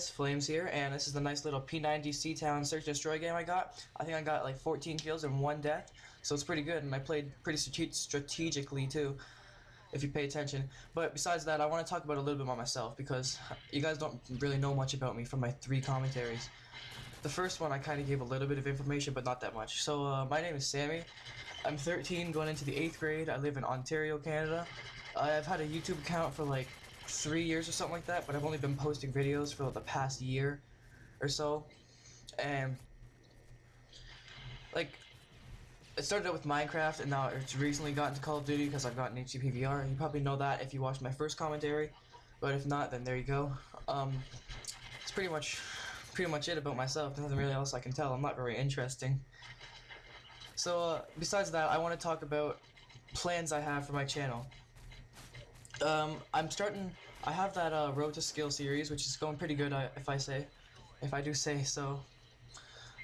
guys, FlamzZ here, and this is the nice little P90 Seatown Search Destroy game I got. I think I got like 14 kills and one death, so it's pretty good, and I played pretty strate strategically too, if you pay attention. But besides that, I want to talk about a little bit about myself, because you guys don't really know much about me from my three commentaries. The first one I kind of gave a little bit of information, but not that much. So, uh, my name is Sammy. I'm 13, going into the 8th grade. I live in Ontario, Canada. I've had a YouTube account for like three years or something like that, but I've only been posting videos for like the past year or so. And like it started out with Minecraft and now it's recently gotten to Call of Duty because I've gotten HDPVR. You probably know that if you watched my first commentary, but if not, then there you go. Um, it's pretty much pretty much it about myself. Nothing really else I can tell. I'm not very interesting. So uh, besides that, I want to talk about plans I have for my channel. Um, I'm starting. I have that uh, Road to Skill series, which is going pretty good, if I say, if I do say so.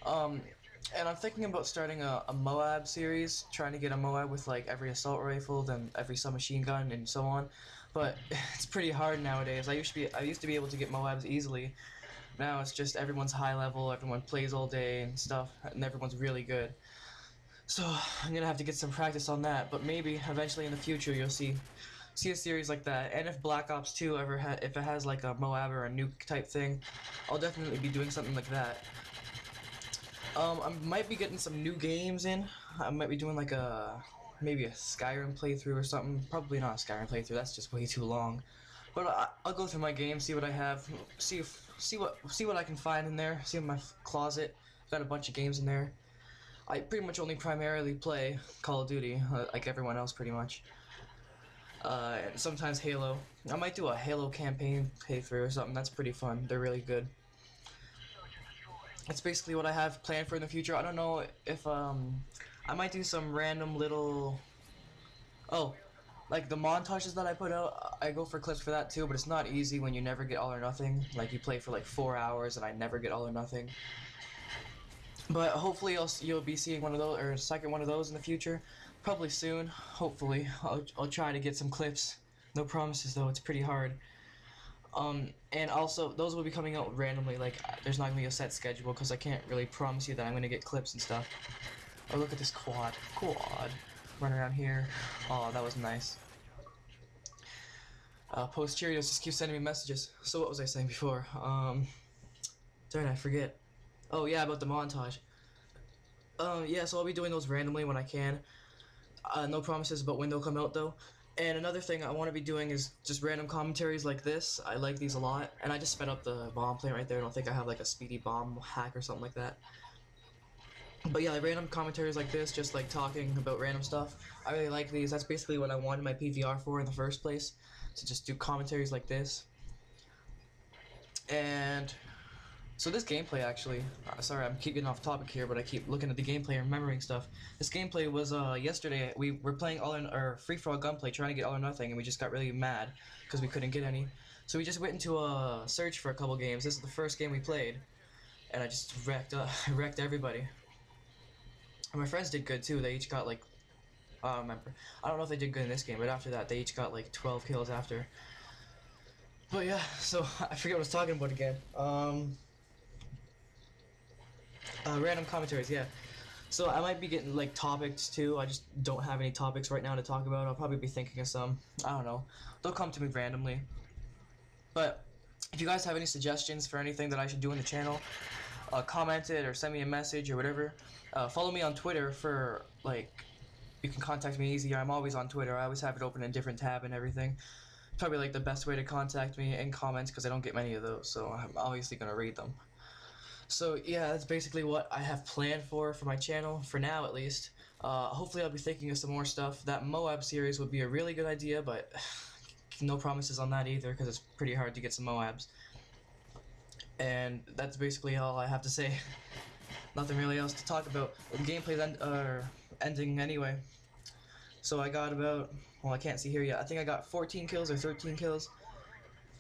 Um, and I'm thinking about starting a, a Moab series, trying to get a Moab with like every assault rifle, then every submachine gun, and so on. But it's pretty hard nowadays. I used to be I used to be able to get Moabs easily. Now it's just everyone's high level, everyone plays all day and stuff, and everyone's really good. So I'm gonna have to get some practice on that. But maybe eventually in the future you'll see see a series like that. And if Black Ops 2 ever ha if it has like a Moab or a nuke type thing, I'll definitely be doing something like that. Um, I might be getting some new games in. I might be doing like a maybe a Skyrim playthrough or something. Probably not a Skyrim playthrough. That's just way too long. But I, will go through my game, see what I have, see if see what see what I can find in there. See in my closet. Got a bunch of games in there. I pretty much only primarily play Call of Duty, uh, like everyone else, pretty much uh, and sometimes Halo. I might do a Halo campaign playthrough or something. That's pretty fun. They're really good. That's basically what I have planned for in the future. I don't know if um, I might do some random little. Oh, like the montages that I put out. I go for clips for that too, but it's not easy when you never get all or nothing. Like you play for like four hours and I never get all or nothing. But hopefully you'll, you'll be seeing one of those, or second one of those in the future. Probably soon, hopefully. I'll, I'll try to get some clips. No promises though, it's pretty hard. Um, and also, those will be coming out randomly, like, there's not going to be a set schedule, because I can't really promise you that I'm going to get clips and stuff. Oh, look at this quad. Quad. Run around here. Oh, that was nice. Uh, Post Cheerios just keep sending me messages. So what was I saying before? Um, darn, I forget. Oh yeah, about the montage. Um, yeah, so I'll be doing those randomly when I can. Uh, no promises about when they'll come out though. And another thing I want to be doing is just random commentaries like this. I like these a lot. And I just sped up the bomb plane right there. I don't think I have like a speedy bomb hack or something like that. But yeah, like random commentaries like this, just like talking about random stuff. I really like these. That's basically what I wanted my PVR for in the first place. To just do commentaries like this. And so this gameplay actually, uh, sorry I'm keep getting off topic here, but I keep looking at the gameplay and remembering stuff. This gameplay was uh, yesterday. We were playing all in our free for all gunplay, trying to get all or nothing, and we just got really mad because we couldn't get any. So we just went into a search for a couple games. This is the first game we played, and I just wrecked uh, wrecked everybody. And my friends did good too. They each got like, I don't remember. I don't know if they did good in this game, but after that they each got like 12 kills after. But yeah, so I forget what I was talking about again. Um. Uh, random commentaries, yeah. So I might be getting like topics too. I just don't have any topics right now to talk about. I'll probably be thinking of some. I don't know. They'll come to me randomly. But if you guys have any suggestions for anything that I should do in the channel, uh, comment it or send me a message or whatever. Uh, follow me on Twitter for like you can contact me easier. I'm always on Twitter. I always have it open in different tab and everything. Probably like the best way to contact me in comments because I don't get many of those, so I'm obviously gonna read them. So yeah, that's basically what I have planned for for my channel, for now at least. Uh, hopefully I'll be thinking of some more stuff. That Moab series would be a really good idea, but no promises on that either, because it's pretty hard to get some Moabs. And that's basically all I have to say. Nothing really else to talk about. The gameplay's end, uh, ending anyway. So I got about, well I can't see here yet, I think I got 14 kills or 13 kills.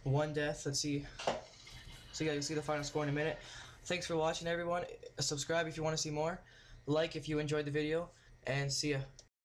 One death, let's see. So yeah, you'll see the final score in a minute. Thanks for watching, everyone. Subscribe if you want to see more. Like if you enjoyed the video. And see ya.